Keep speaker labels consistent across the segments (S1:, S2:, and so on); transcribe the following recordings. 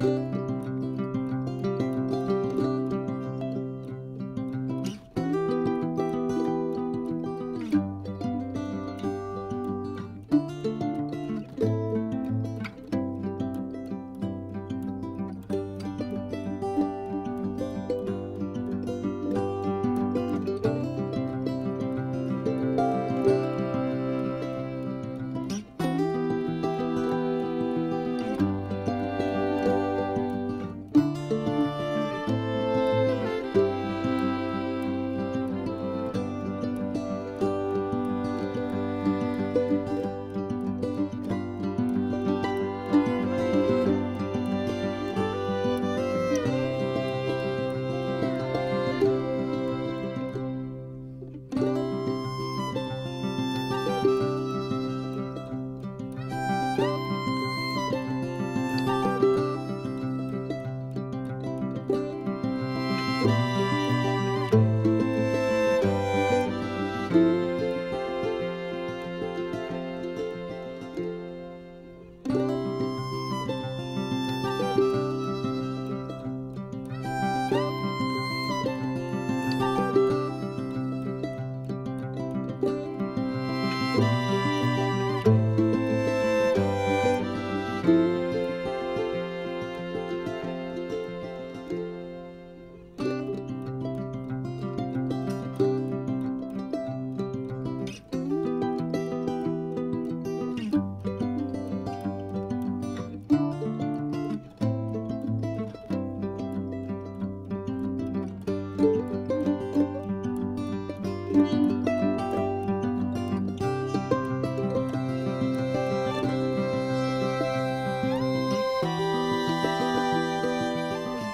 S1: Thank you.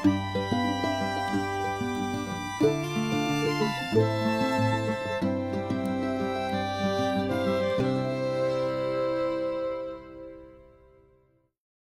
S1: Música